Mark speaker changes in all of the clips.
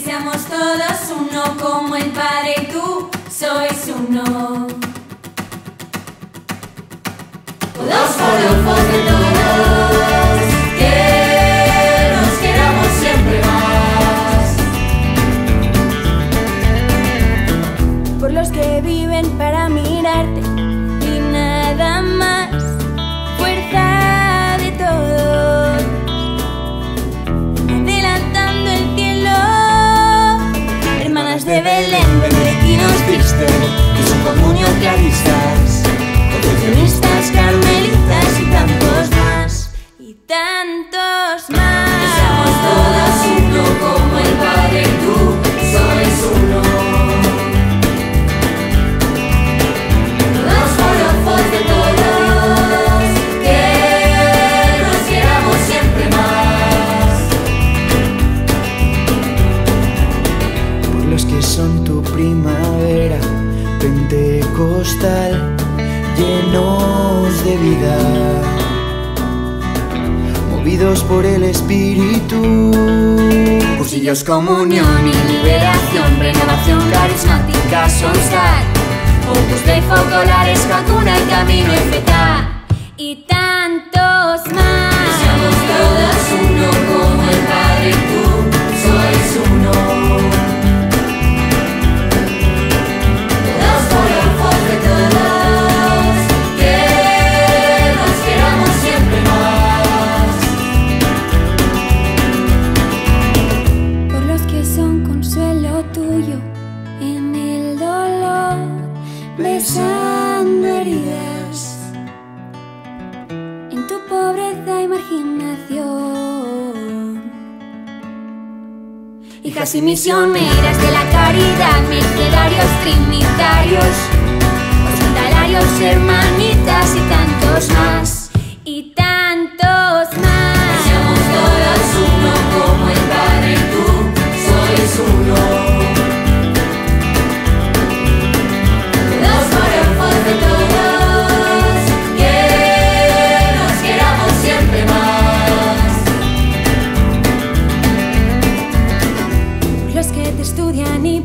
Speaker 1: seamos todos uno como el Padre y tú sois uno.
Speaker 2: Belén, benedictinos viste, y su comunión claristas, concepcionistas, carmelitas y tantos más, y tantos más.
Speaker 3: Pentecostal, llenos de vida, movidos por el Espíritu.
Speaker 1: Cursillos, comunión y liberación, renovación carismática, solstar. Opus Dei, focolares, cacuna y camino feta
Speaker 2: y tantos más. Pobreza y marginación.
Speaker 1: Hijas y misioneras de la caridad, mercedarios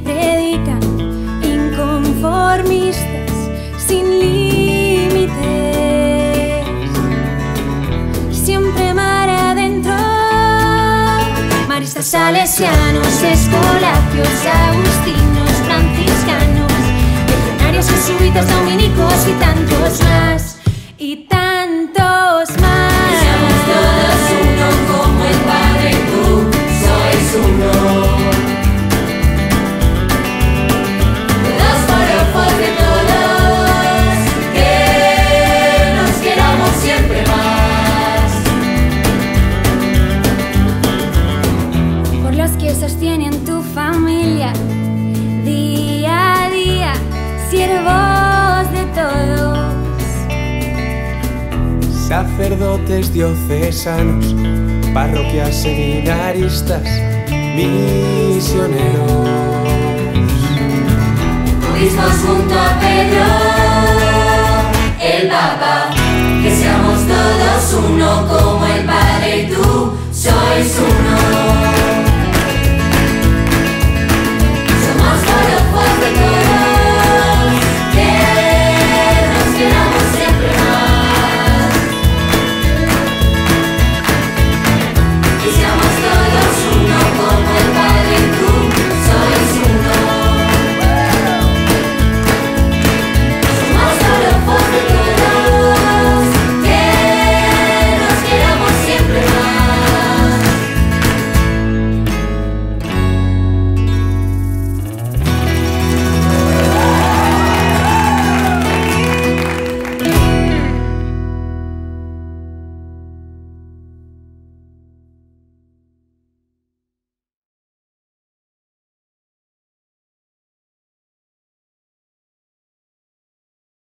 Speaker 2: predican, inconformistas, sin límites, siempre mar adentro.
Speaker 1: Maristas salesianos, escolapios, agustinos,
Speaker 2: que sostienen tu familia, día a día, siervos de todos.
Speaker 3: Sacerdotes diocesanos, parroquias seminaristas, misioneros.
Speaker 1: Tuvimos junto a Pedro, el Papa, que seamos todos uno como el Padre y tú sois uno.